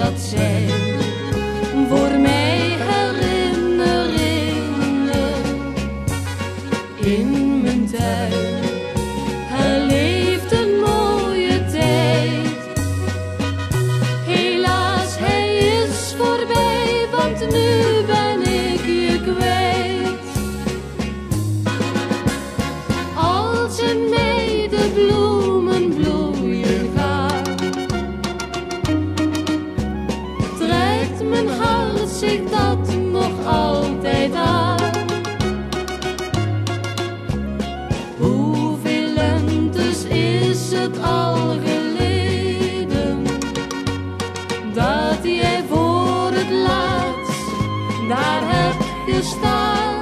dat zijn voor mij herinneringen in mijn tuin. Er leeft een mooie tijd. Helaas, hij is voorbij, want nu mijn hart zich dat nog altijd aan. Hoeveel lentes is het al geleden dat jij voor het laatst daar hebt gestaan?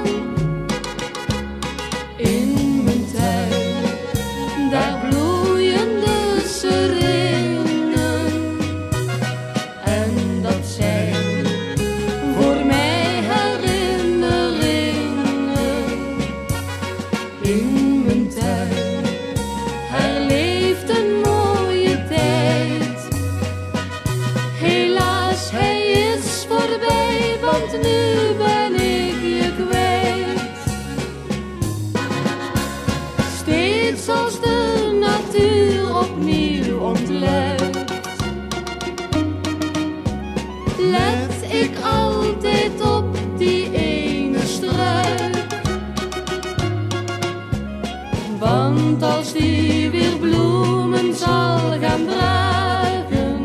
In mijn tuin. Er leeft een mooie tijd. Helaas, hij is voorbij, want nu ben ik je kwijt. Steeds als de Want als die weer bloemen zal gaan dragen,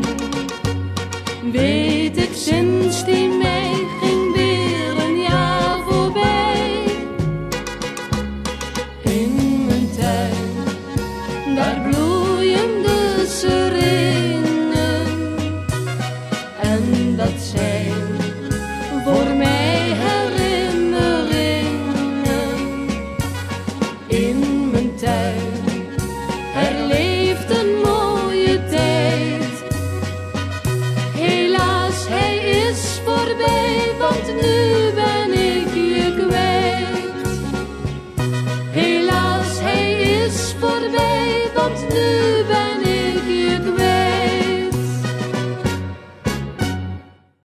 weet ik sinds die mij ging weer een jaar voorbij. In mijn tuin, daar bloeien de serenen en dat zijn.